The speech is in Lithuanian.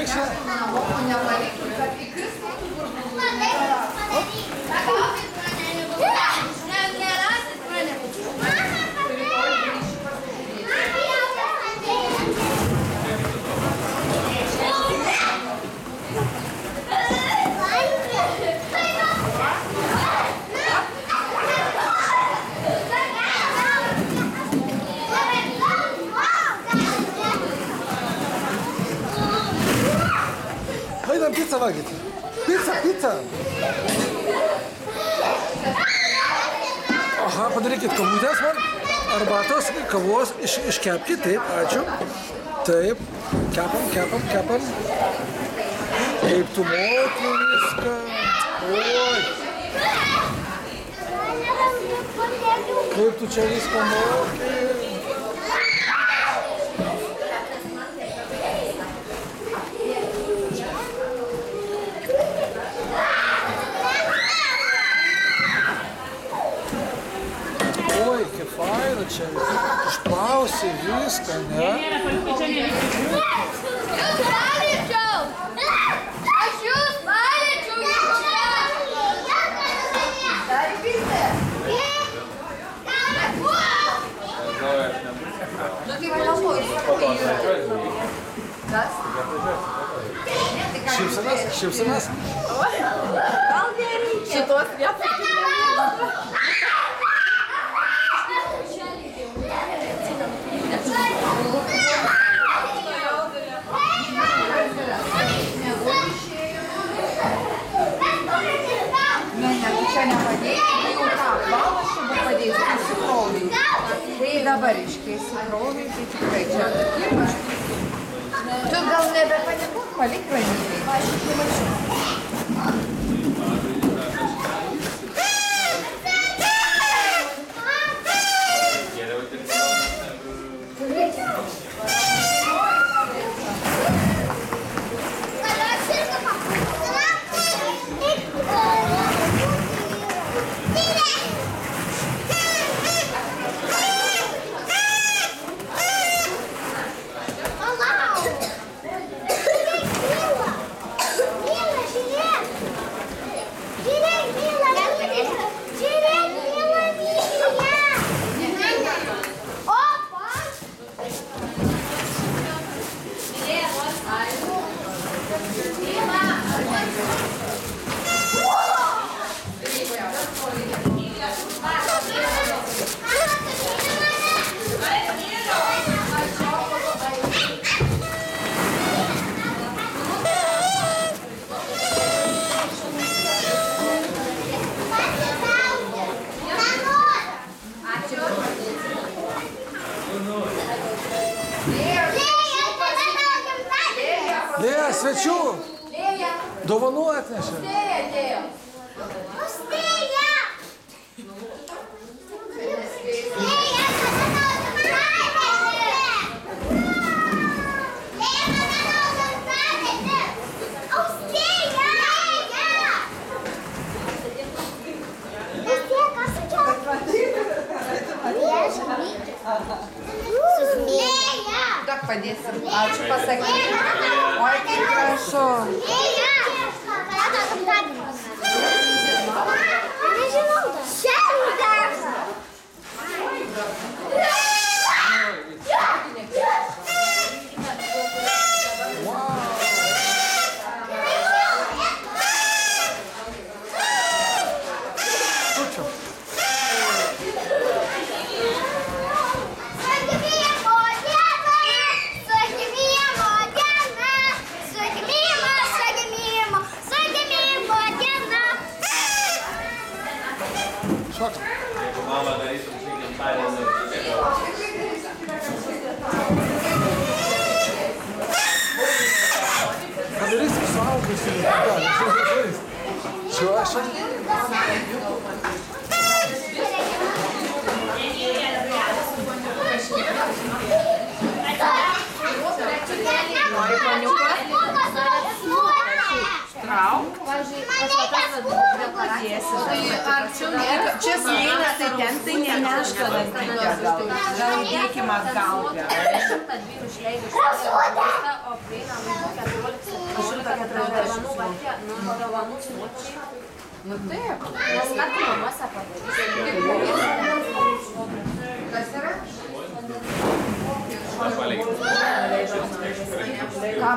Ayşe. Ayşe. Einam pizzą valgyti. Pizza, pizza. Aha, padarykit kavutės man. Arbatos, kavos iš, iškepkit, taip, ačiū. Taip, kepam, kepam, kepam. Kaip tu moki viską. Oi, kaip tu čia viską moki. Oi, kaip faina čia. Išplausi viską, ne? Nėra palikti čia nereikia. Jūs paliečiau! Aš jūs paliečiau! Dar visi! Nu kaip galvoju, kas? Šypsenas, šypsenas. Gal gerai šitos vietos. Ne, ne, tu čia nepadėjai, jau ką, balas čia buvo padėjęs, tai su krauju. Tai dabar iškeisi krauju, tai tikrai čia. Tu gal nebepanikuok, palik svečių. Dovanų atnešė. Tak padėsim. Ačiū pasakyti. Oi, kaip prašau. Tučio. Čak. Nego mama da nisam činjen taj Ali res pisao da se ne da, res. Čo je še? Moje panjuka. Štrau. Mas, mas, mas, dėsi. Tai arčiau nėra. Čia slėna, tai ten tai nenešk kadantinio gal. Gal įdėkim atgal. O prieinam 140. Nu, dovanų smučiai. Nu taip. Mes ką tu namuose padarysim? Kas yra? Aš valgiau. Ką?